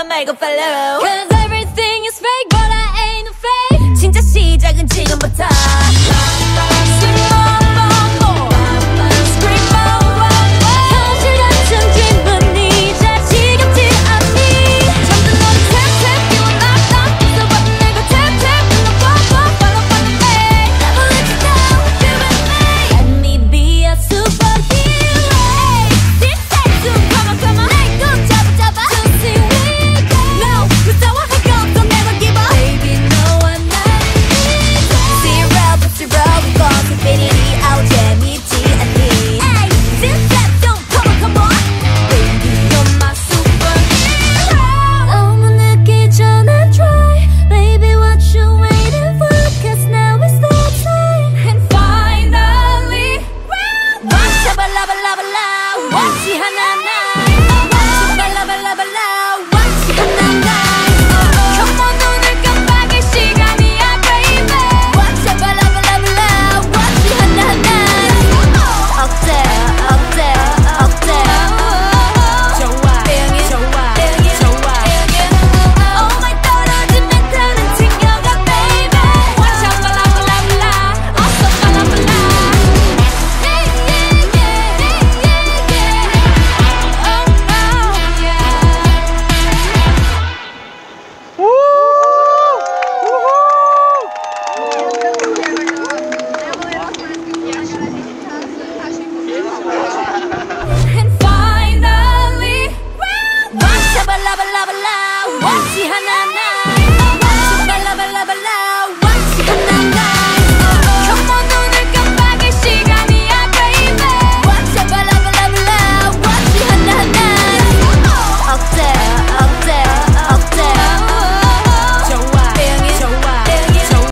i make a fellow. lava, lava, lava, lava. What's he,